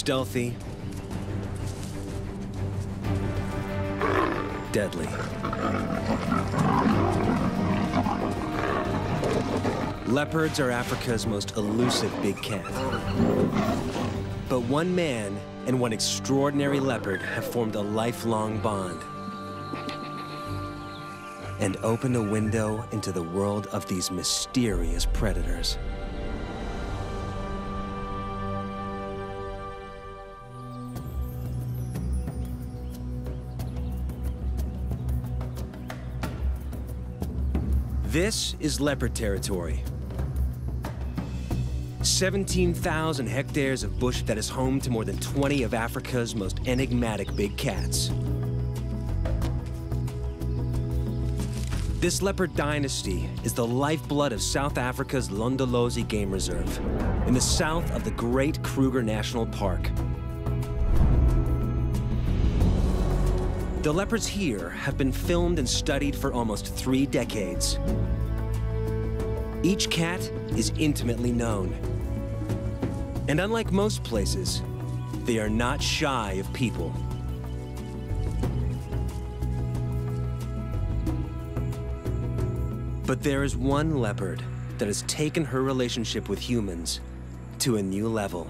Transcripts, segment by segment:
Stealthy. Deadly. Leopards are Africa's most elusive big cat. But one man and one extraordinary leopard have formed a lifelong bond and opened a window into the world of these mysterious predators. This is leopard territory. 17,000 hectares of bush that is home to more than 20 of Africa's most enigmatic big cats. This leopard dynasty is the lifeblood of South Africa's Londolozi Game Reserve, in the south of the Great Kruger National Park. The leopards here have been filmed and studied for almost three decades. Each cat is intimately known. And unlike most places, they are not shy of people. But there is one leopard that has taken her relationship with humans to a new level.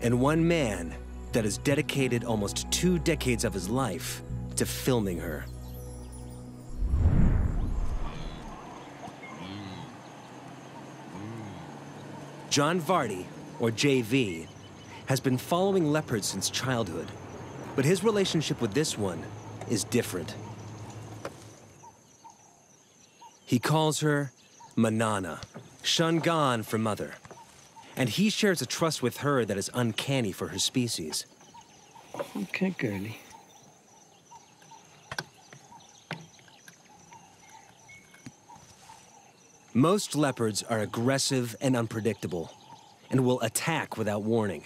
And one man that has dedicated almost two decades of his life to filming her. John Varty, or JV, has been following leopards since childhood, but his relationship with this one is different. He calls her Manana, Shangaan for mother. And he shares a trust with her that is uncanny for her species. Okay, girlie. Most leopards are aggressive and unpredictable, and will attack without warning.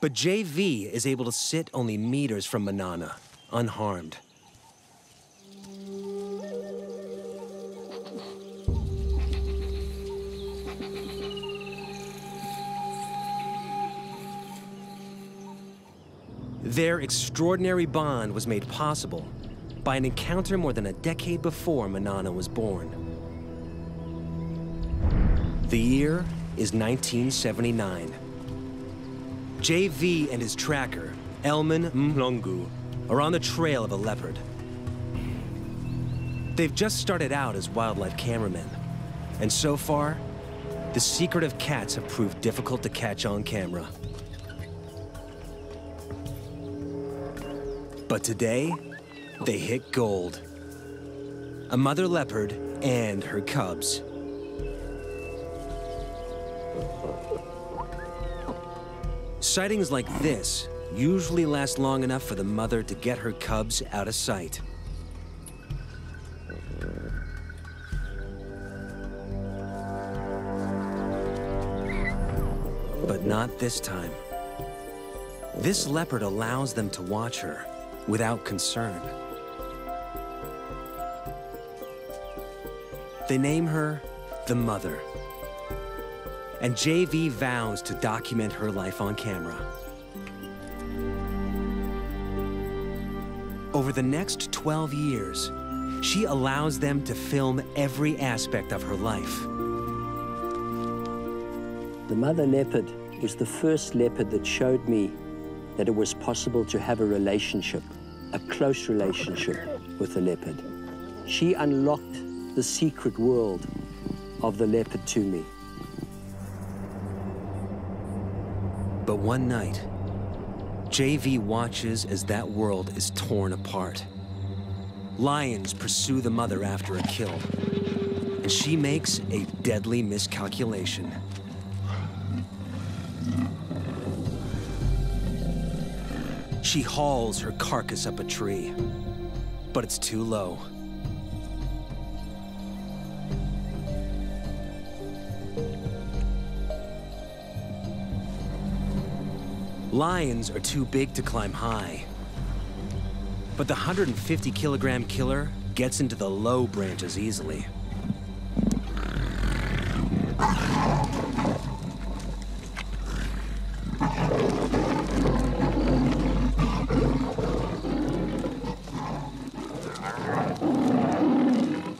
But JV is able to sit only meters from Manana, unharmed. Their extraordinary bond was made possible by an encounter more than a decade before Manana was born. The year is 1979. JV and his tracker, Elmon Mhlongo, are on the trail of a leopard. They've just started out as wildlife cameramen, and so far, the secretive cats have proved difficult to catch on camera. But today, they hit gold. A mother leopard and her cubs. Sightings like this usually last long enough for the mother to get her cubs out of sight. But not this time. This leopard allows them to watch her without concern. They name her the Mother. And JV vows to document her life on camera. Over the next 12 years, she allows them to film every aspect of her life. The mother leopard was the first leopard that showed me that it was possible to have a relationship, a close relationship with the leopard. She unlocked the secret world of the leopard to me. But one night, JV watches as that world is torn apart. Lions pursue the mother after a kill, and she makes a deadly miscalculation. She hauls her carcass up a tree, but it's too low. Lions are too big to climb high. But the 150 kilogram killer gets into the low branches easily.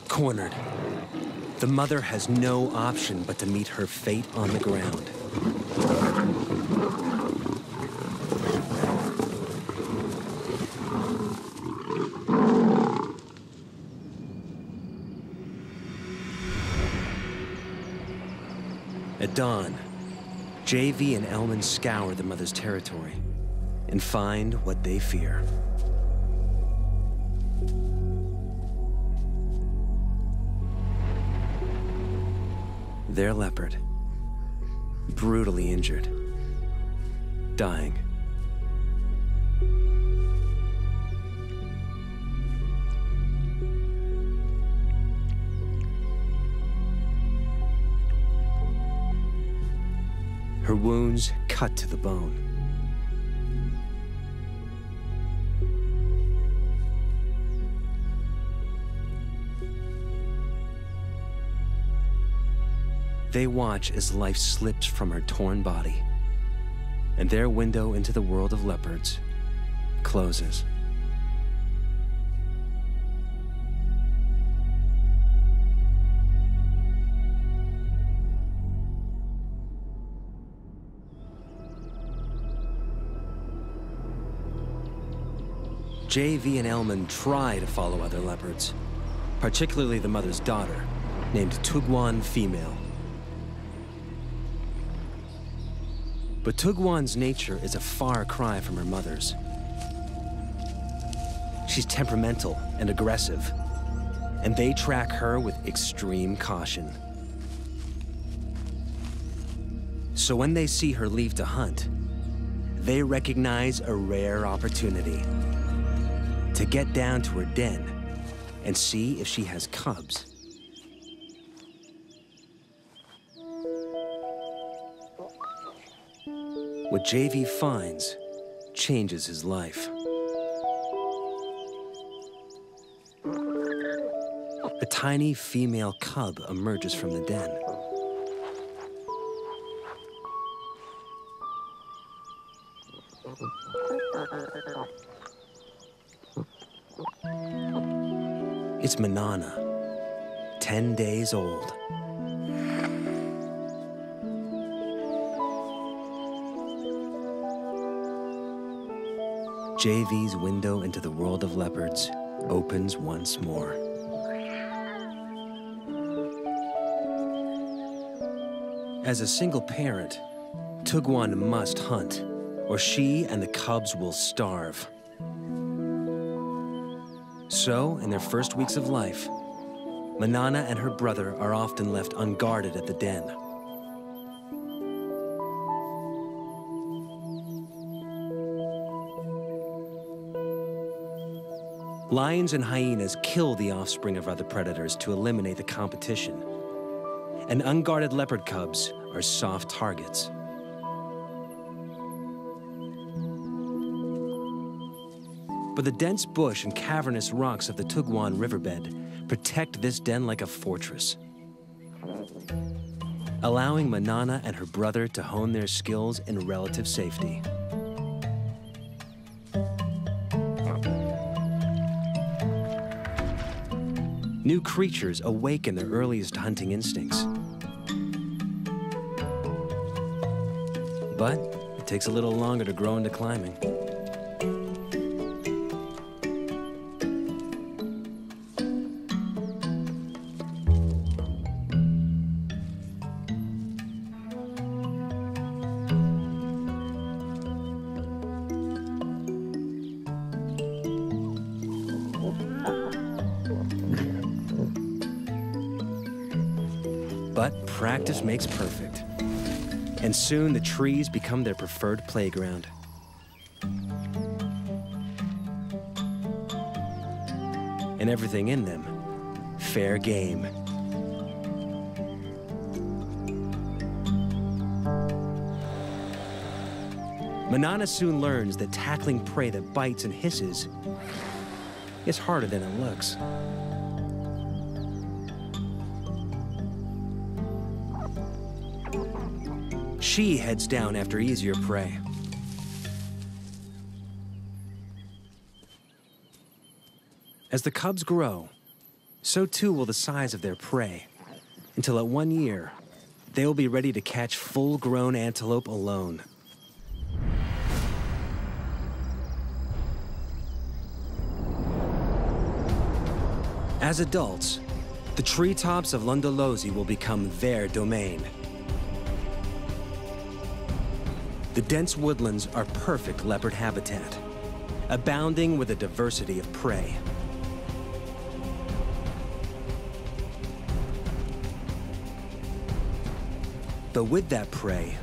Cornered, the mother has no option but to meet her fate on the ground. At dawn, JV and Elmon scour the mother's territory and find what they fear. Their leopard, brutally injured, dying. Her wounds cut to the bone. They watch as life slips from her torn body, and their window into the world of leopards closes. JV and Elmon try to follow other leopards, particularly the mother's daughter, named Tugwan Female. But Tugwan's nature is a far cry from her mother's. She's temperamental and aggressive, and they track her with extreme caution. So when they see her leave to hunt, they recognize a rare opportunity to get down to her den and see if she has cubs. What JV finds changes his life. A tiny female cub emerges from the den. It's Manana, 10 days old. JV's window into the world of leopards opens once more. As a single parent, Tugwan must hunt, or she and the cubs will starve. So, in their first weeks of life, Manana and her brother are often left unguarded at the den. Lions and hyenas kill the offspring of other predators to eliminate the competition. And unguarded leopard cubs are soft targets. But the dense bush and cavernous rocks of the Tugwan riverbed protect this den like a fortress. Allowing Manana and her brother to hone their skills in relative safety. New creatures awaken their earliest hunting instincts. But it takes a little longer to grow into climbing. Makes perfect. And soon the trees become their preferred playground. And everything in them, fair game. Manana soon learns that tackling prey that bites and hisses is harder than it looks. She heads down after easier prey. As the cubs grow, so too will the size of their prey, until at one year, they will be ready to catch full grown antelope alone. As adults, the treetops of Londolozi will become their domain. The dense woodlands are perfect leopard habitat, abounding with a diversity of prey. But with that prey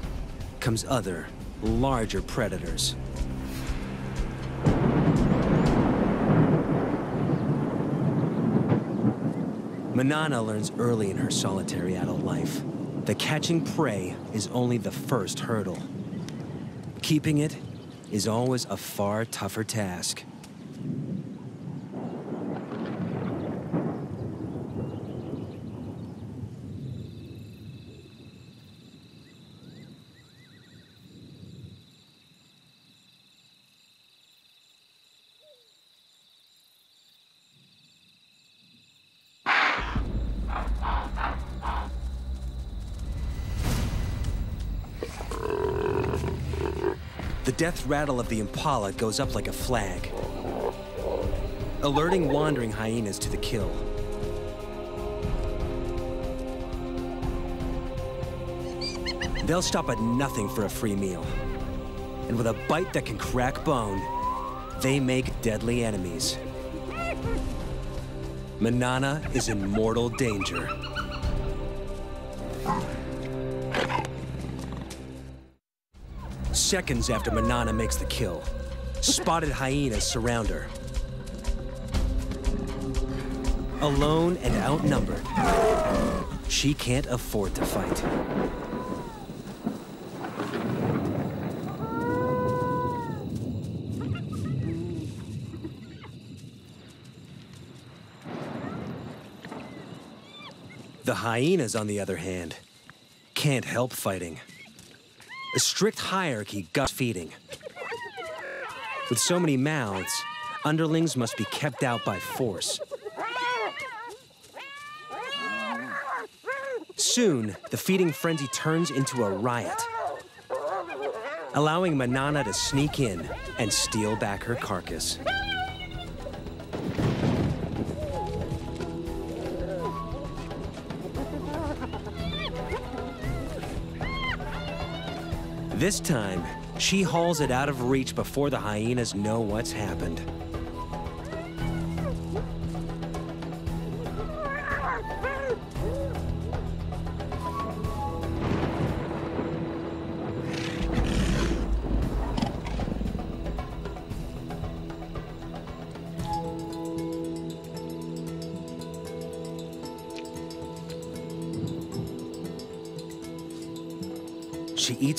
comes other, larger predators. Manana learns early in her solitary adult life that catching prey is only the first hurdle. Keeping it is always a far tougher task. Death rattle of the impala goes up like a flag, alerting wandering hyenas to the kill. They'll stop at nothing for a free meal. And with a bite that can crack bone, they make deadly enemies. Manana is in mortal danger. Seconds after Manana makes the kill, spotted hyenas surround her. Alone and outnumbered, she can't afford to fight. The hyenas, on the other hand, can't help fighting. A strict hierarchy guts feeding. With so many mouths, underlings must be kept out by force. Soon, the feeding frenzy turns into a riot, allowing Manana to sneak in and steal back her carcass. This time, she hauls it out of reach before the hyenas know what's happened.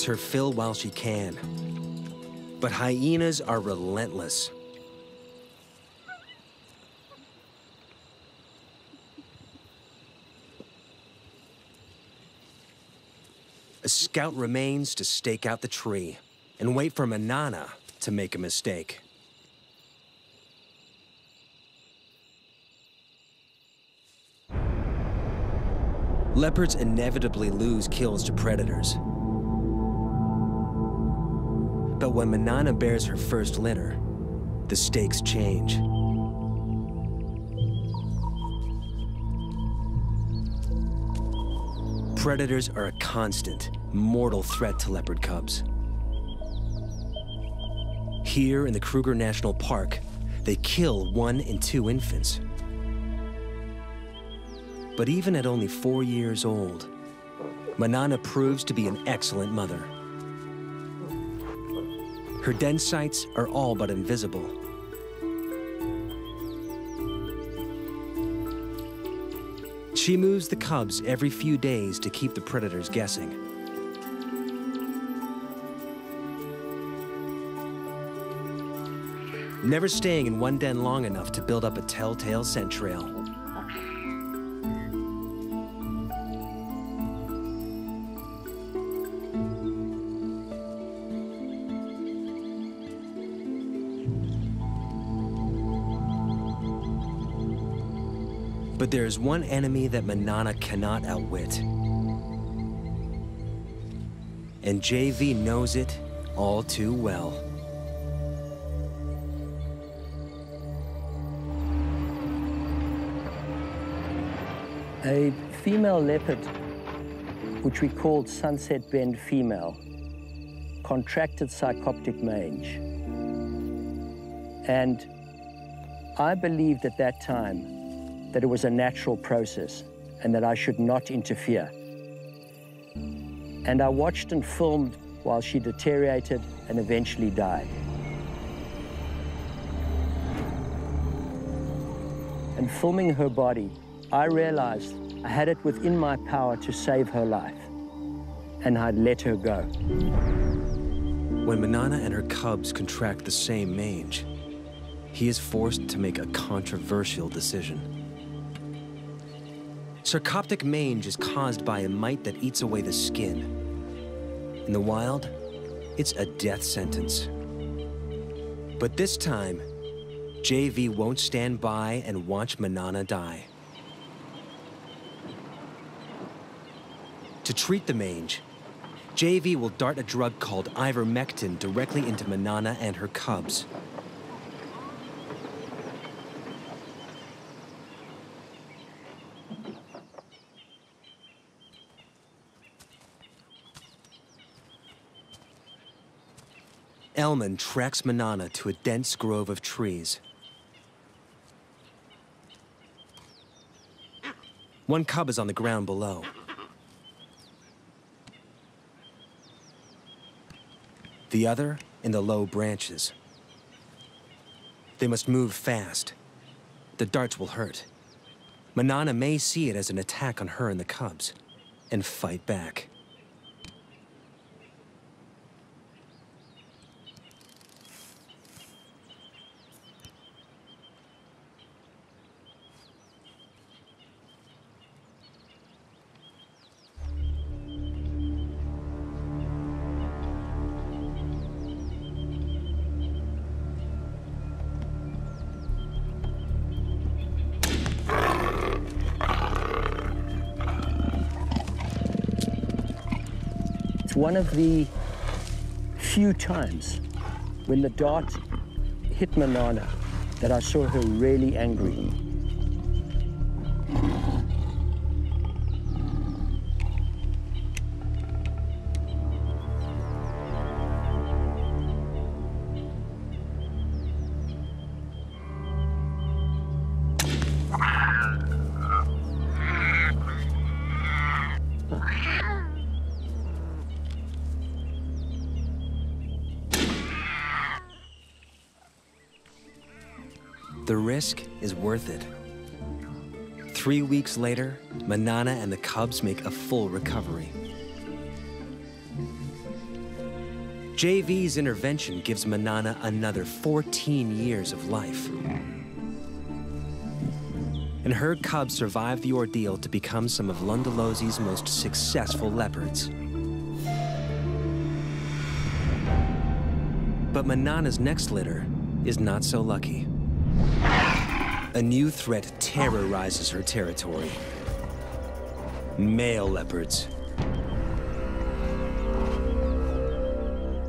Her fill while she can. But hyenas are relentless. A scout remains to stake out the tree and wait for Manana to make a mistake. Leopards inevitably lose kills to predators. But when Manana bears her first litter, the stakes change. Predators are a constant, mortal threat to leopard cubs. Here in the Kruger National Park, they kill one in two infants. But even at only four years old, Manana proves to be an excellent mother. Her den sites are all but invisible. She moves the cubs every few days to keep the predators guessing. Never staying in one den long enough to build up a telltale scent trail. But there is one enemy that Manana cannot outwit. And JV knows it all too well. A female leopard, which we called Sunset Bend female, contracted sarcoptic mange. And I believed at that time that it was a natural process and that I should not interfere. And I watched and filmed while she deteriorated and eventually died. And filming her body, I realized I had it within my power to save her life, and I'd let her go. When Manana and her cubs contract the same mange, he is forced to make a controversial decision. Sarcoptic mange is caused by a mite that eats away the skin. In the wild, it's a death sentence. But this time, JV won't stand by and watch Manana die. To treat the mange, JV will dart a drug called ivermectin directly into Manana and her cubs. Elmon tracks Manana to a dense grove of trees. One cub is on the ground below. the other in the low branches. They must move fast. The darts will hurt. Manana may see it as an attack on her and the cubs, and fight back. One of the few times when the dart hit Manana that I saw her really angry. The risk is worth it. Three weeks later, Manana and the cubs make a full recovery. JV's intervention gives Manana another 14 years of life. And her cubs survive the ordeal to become some of Londolozi's most successful leopards. But Manana's next litter is not so lucky. A new threat terrorizes her territory. Male leopards.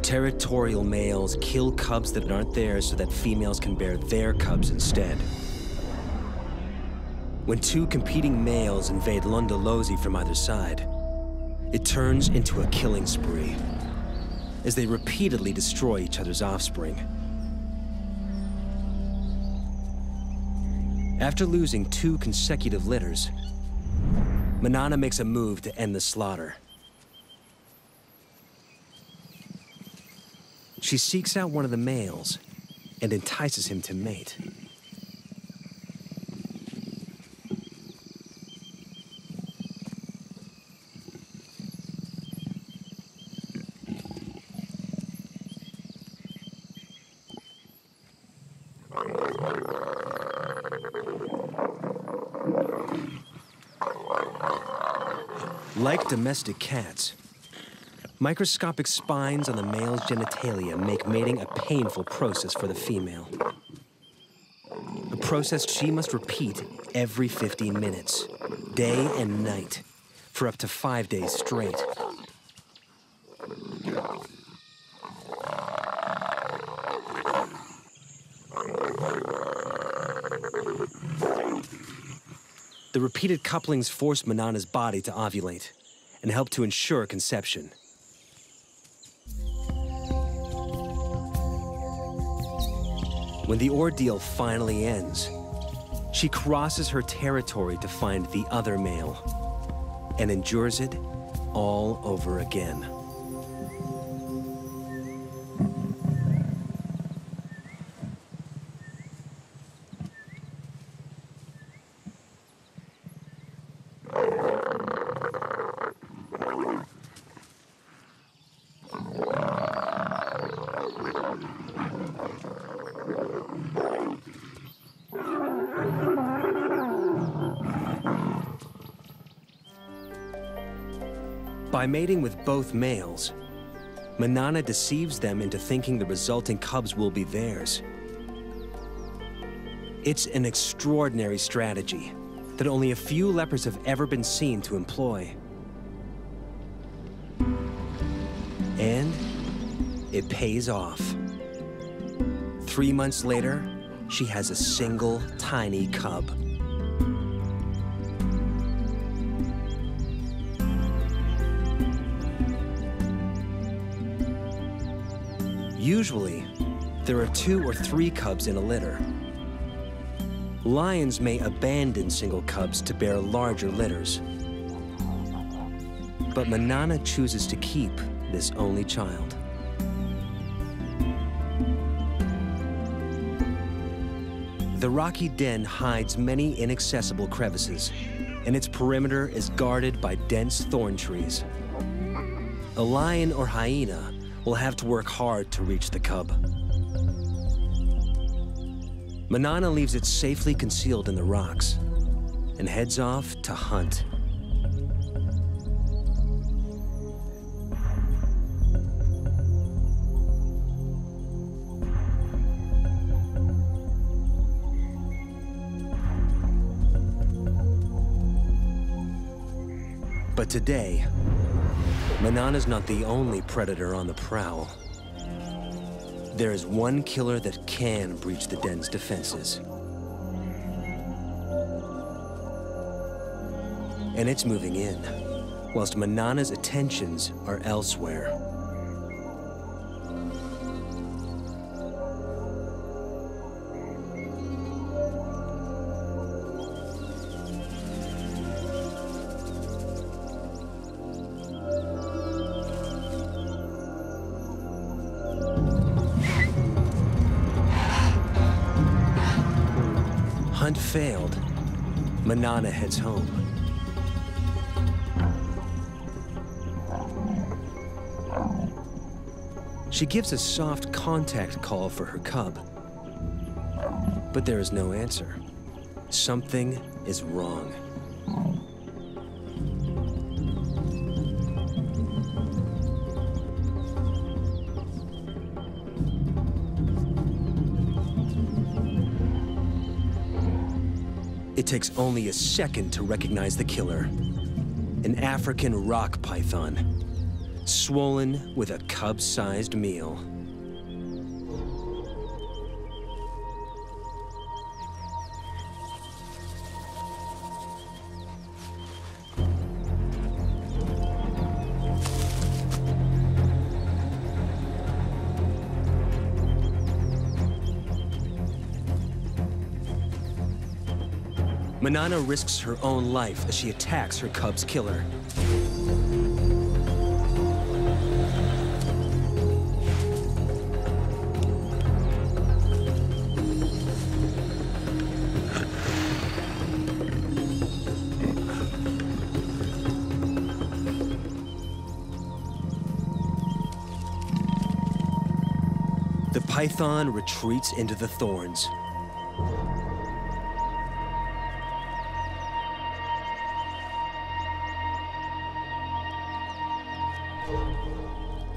Territorial males kill cubs that aren't theirs so that females can bear their cubs instead. When two competing males invade Londolozi from either side, it turns into a killing spree as they repeatedly destroy each other's offspring. After losing two consecutive litters, Manana makes a move to end the slaughter. She seeks out one of the males and entices him to mate. Like domestic cats, microscopic spines on the male's genitalia make mating a painful process for the female. A process she must repeat every 15 minutes, day and night, for up to five days straight. The repeated couplings force Manana's body to ovulate and help to ensure conception. When the ordeal finally ends, she crosses her territory to find the other male and endures it all over again. By mating with both males, Manana deceives them into thinking the resulting cubs will be theirs. It's an extraordinary strategy that only a few lepers have ever been seen to employ. And it pays off. Three months later, she has a single tiny cub. Usually, there are two or three cubs in a litter. Lions may abandon single cubs to bear larger litters. But Manana chooses to keep this only child. The rocky den hides many inaccessible crevices, and its perimeter is guarded by dense thorn trees. A lion or hyena will have to work hard to reach the cub. Manana leaves it safely concealed in the rocks and heads off to hunt. But today, Manana's not the only predator on the prowl. There is one killer that can breach the den's defenses. And it's moving in, whilst Manana's attentions are elsewhere. Manana heads home. She gives a soft contact call for her cub. But there is no answer. Something is wrong. It takes only a second to recognize the killer. An African rock python, swollen with a cub-sized meal. Manana risks her own life as she attacks her cub's killer. The python retreats into the thorns.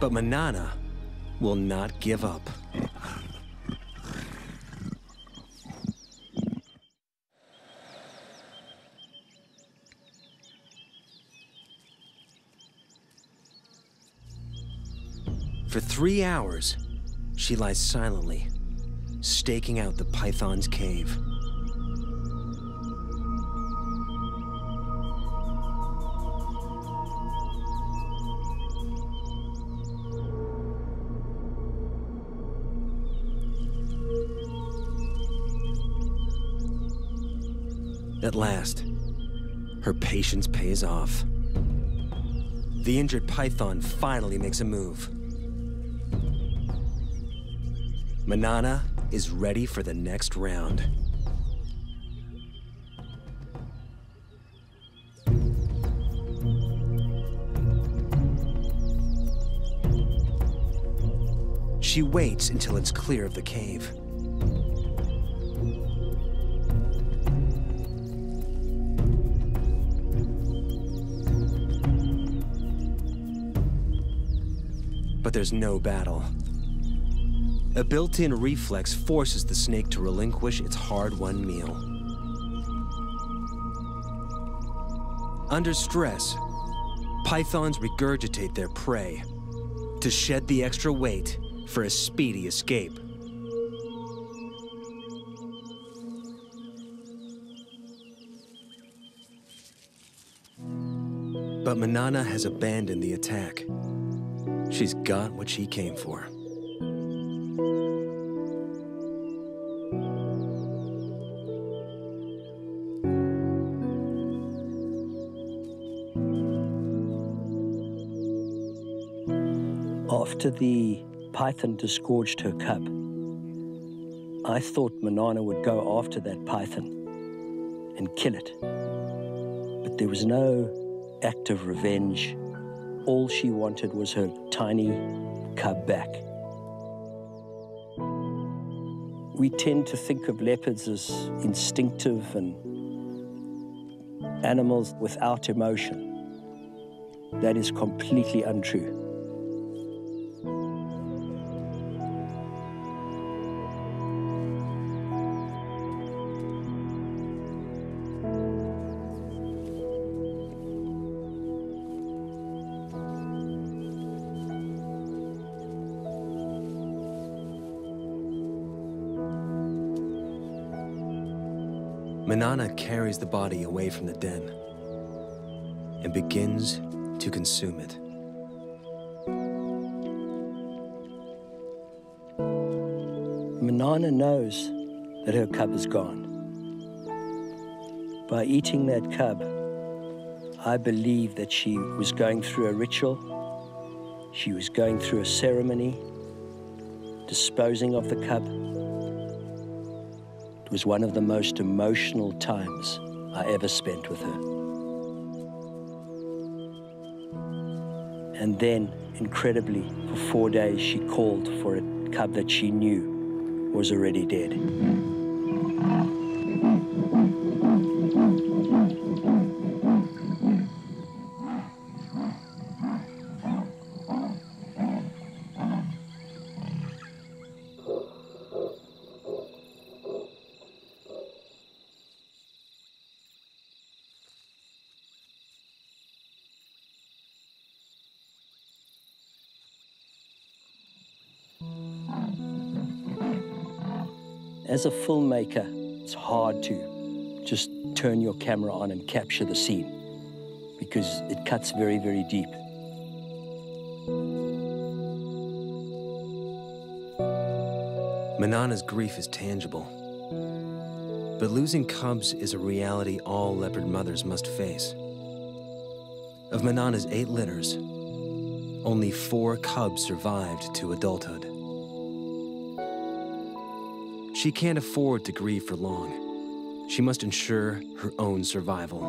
But Manana will not give up. For three hours, she lies silently, staking out the python's cave. At last, her patience pays off. The injured python finally makes a move. Manana is ready for the next round. She waits until it's clear of the cave. But there's no battle. A built-in reflex forces the snake to relinquish its hard-won meal. Under stress, pythons regurgitate their prey to shed the extra weight for a speedy escape. But Manana has abandoned the attack. She's got what she came for. After the python disgorged her cub, I thought Manana would go after that python and kill it. But there was no act of revenge. All she wanted was her tiny back. We tend to think of leopards as instinctive and animals without emotion. That is completely untrue. Manana carries the body away from the den and begins to consume it. Manana knows that her cub is gone. By eating that cub, I believe that she was going through a ritual, she was going through a ceremony, disposing of the cub. Was one of the most emotional times I ever spent with her. And then, incredibly, for four days, she called for a cub that she knew was already dead. As a filmmaker, it's hard to just turn your camera on and capture the scene because it cuts very, very deep. Manana's grief is tangible. But losing cubs is a reality all leopard mothers must face. Of Manana's eight litters, only four cubs survived to adulthood. She can't afford to grieve for long. She must ensure her own survival.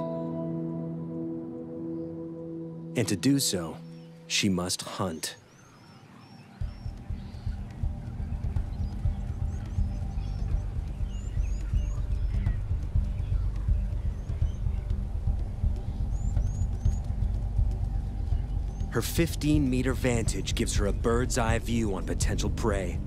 And to do so, she must hunt. Her 15 meter vantage gives her a bird's eye view on potential prey.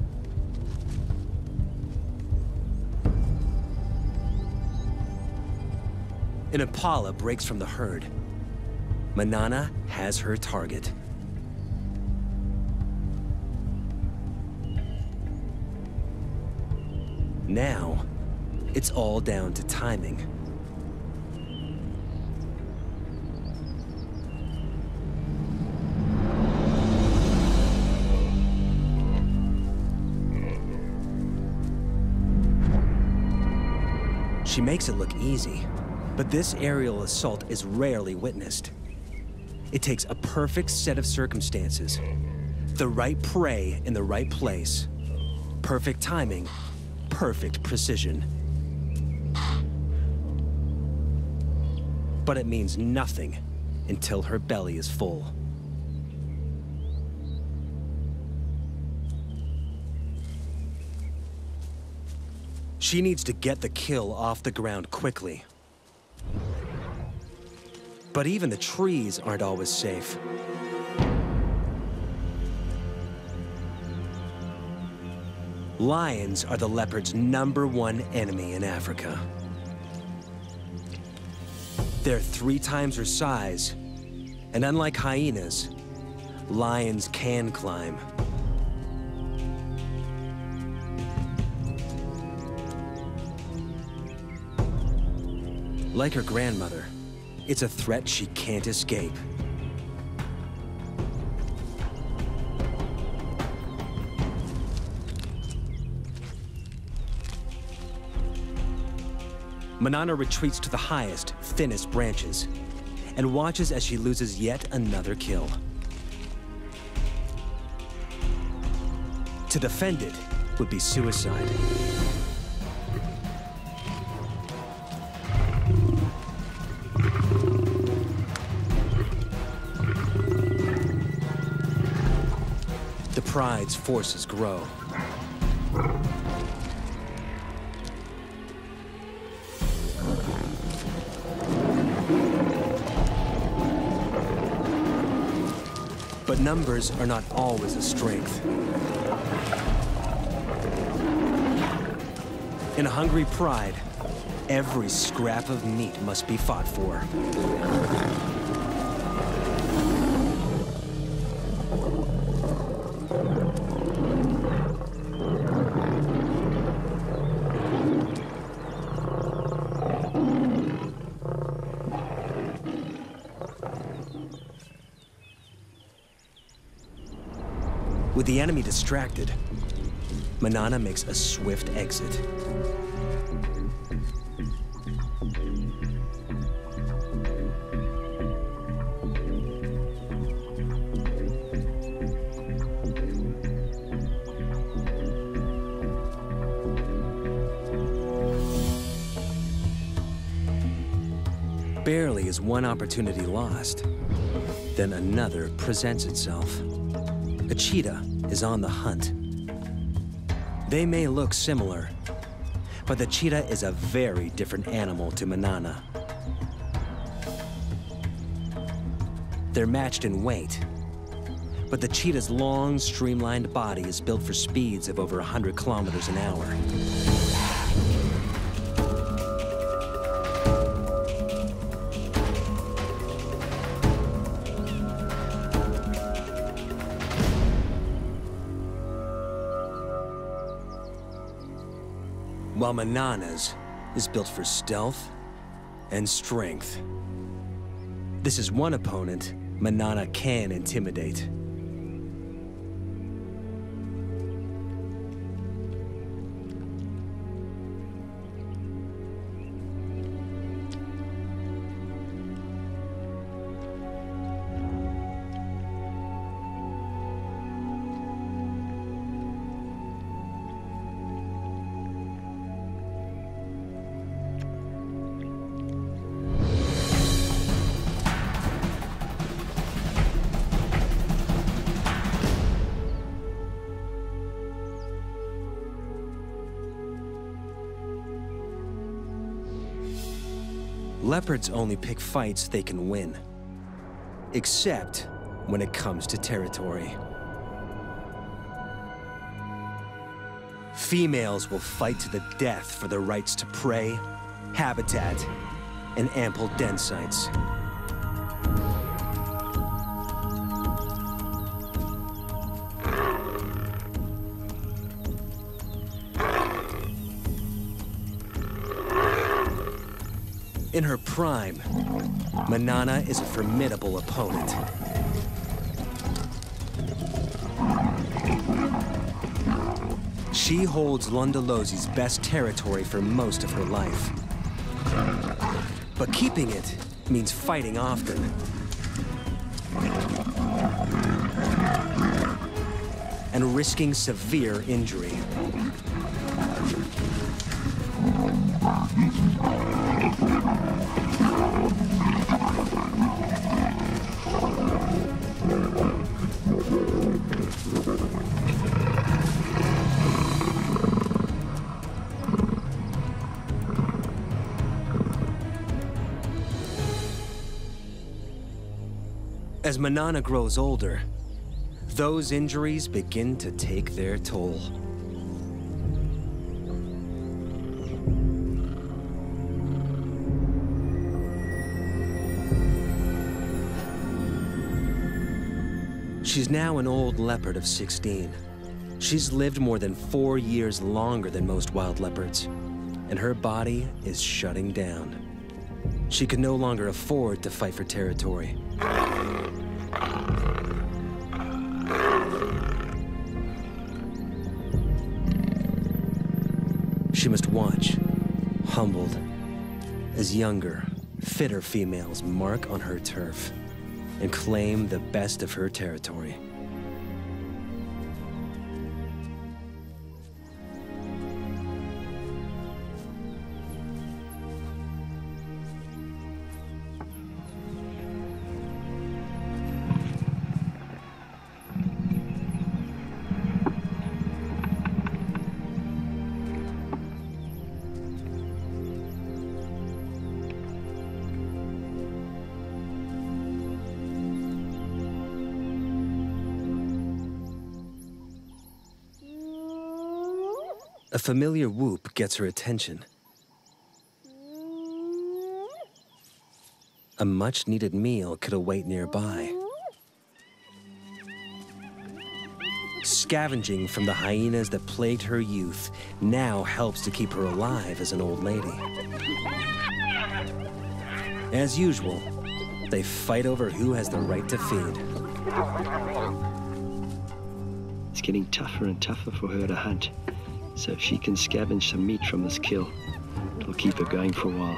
An Impala breaks from the herd. Manana has her target. Now, it's all down to timing. She makes it look easy, but this aerial assault is rarely witnessed. It takes a perfect set of circumstances, the right prey in the right place, perfect timing, perfect precision. But it means nothing until her belly is full. She needs to get the kill off the ground quickly. But even the trees aren't always safe. Lions are the leopard's number one enemy in Africa. They're three times her size, and unlike hyenas, lions can climb. Like her grandmother, it's a threat she can't escape. Manana retreats to the highest, thinnest branches, and watches as she loses yet another kill. To defend it would be suicide. Pride's forces grow. But numbers are not always a strength. In a hungry pride, every scrap of meat must be fought for. With the enemy distracted, Manana makes a swift exit. Barely is one opportunity lost, then another presents itself. A cheetah is on the hunt. They may look similar, but the cheetah is a very different animal to Manana. They're matched in weight, but the cheetah's long, streamlined body is built for speeds of over 100 kilometers an hour. While Manana's is built for stealth and strength. This is one opponent Manana can intimidate. Leopards only pick fights they can win. Except when it comes to territory. Females will fight to the death for their rights to prey, habitat, and ample den sites. Prime, Manana is a formidable opponent. She holds Londolozi's best territory for most of her life. But keeping it means fighting often. And risking severe injury. As Manana grows older, those injuries begin to take their toll. She's now an old leopard of 16. She's lived more than four years longer than most wild leopards, and her body is shutting down. She can no longer afford to fight for territory. She must watch, humbled, as younger, fitter females mark on her turf and claim the best of her territory. Familiar whoop gets her attention. A much needed meal could await nearby. Scavenging from the hyenas that plagued her youth now helps to keep her alive as an old lady. As usual, they fight over who has the right to feed. It's getting tougher and tougher for her to hunt. So if she can scavenge some meat from this kill, it'll keep her going for a while.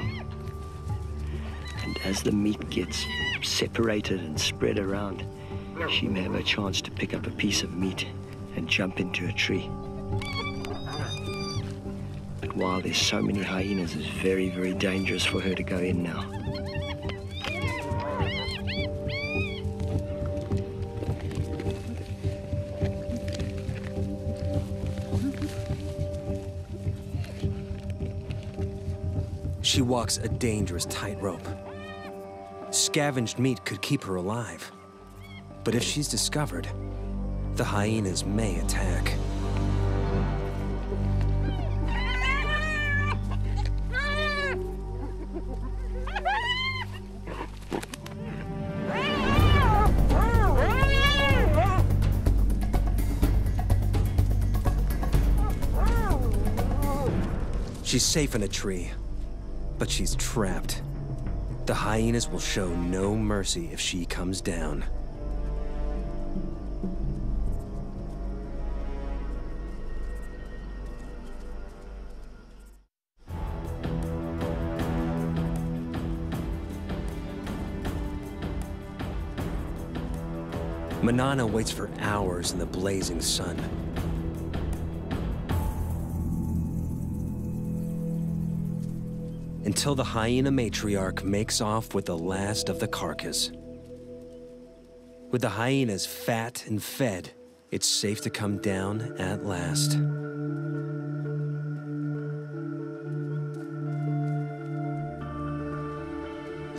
And as the meat gets separated and spread around, she may have a chance to pick up a piece of meat and jump into a tree. But while there's so many hyenas, it's very, very dangerous for her to go in now. Walks a dangerous tightrope. Scavenged meat could keep her alive. But if she's discovered, the hyenas may attack. She's safe in a tree, but she's trapped. The hyenas will show no mercy if she comes down. Manana waits for hours in the blazing sun. Until the hyena matriarch makes off with the last of the carcass. With the hyenas fat and fed, it's safe to come down at last.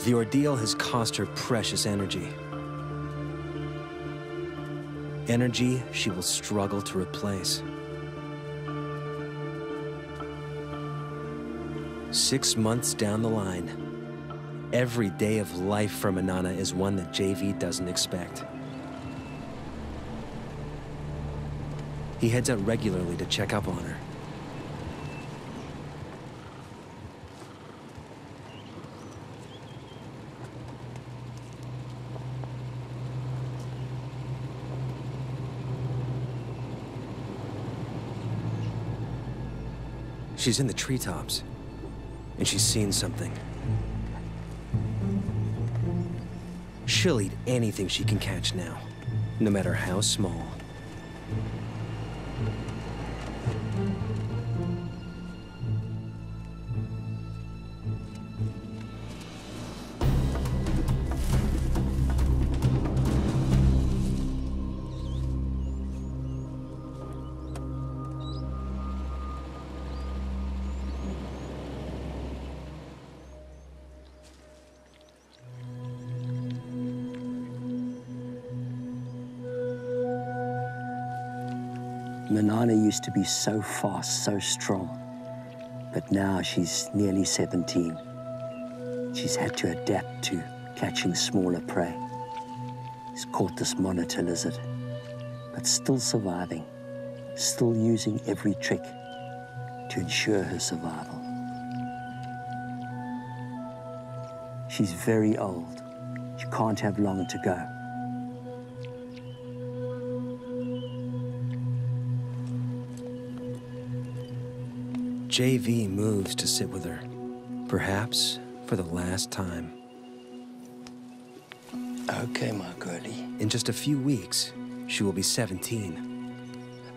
The ordeal has cost her precious energy. Energy she will struggle to replace. Six months down the line, every day of life for Manana is one that JV doesn't expect. He heads out regularly to check up on her. She's in the treetops and she's seen something. She'll eat anything she can catch now, no matter how small. Used to be so fast, so strong, but now she's nearly 17. She's had to adapt to catching smaller prey. She's caught this monitor lizard, but still surviving, still using every trick to ensure her survival. She's very old. She can't have long to go. JV moves to sit with her, perhaps for the last time. Okay, my girlie. In just a few weeks, she will be 17,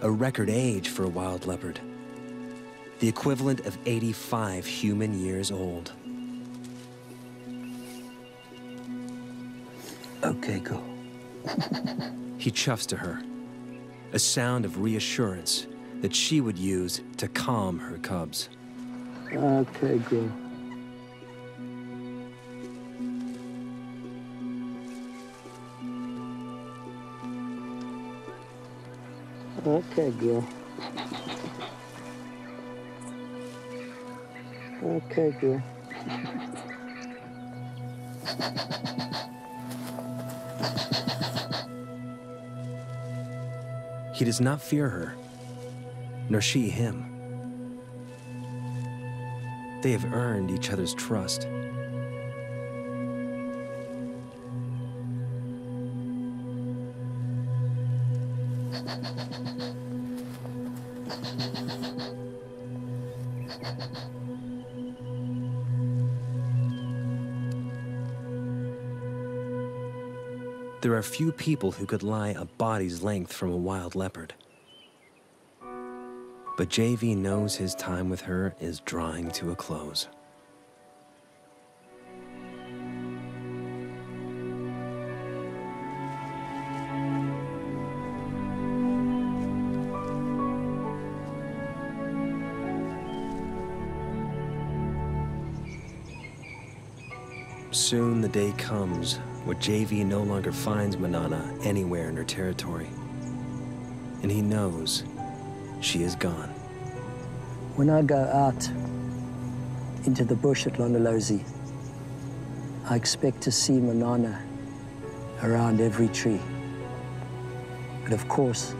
a record age for a wild leopard, the equivalent of 85 human years old. Okay, go. He chuffs to her, a sound of reassurance that she would use to calm her cubs. Okay, girl. Okay, girl. Okay, girl. He does not fear her, nor she him. They have earned each other's trust. There are few people who could lie a body's length from a wild leopard. But JV knows his time with her is drawing to a close. Soon the day comes where JV no longer finds Manana anywhere in her territory. And he knows she is gone. When I go out into the bush at Londolozi, I expect to see Manana around every tree. But of course,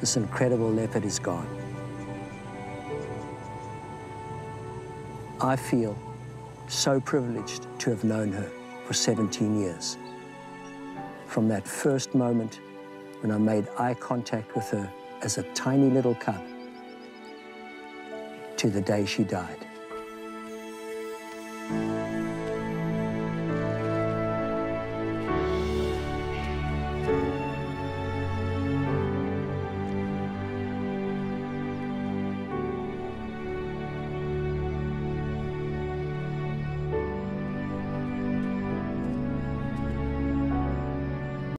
this incredible leopard is gone. I feel so privileged to have known her for 17 years. From that first moment when I made eye contact with her as a tiny little cub to the day she died.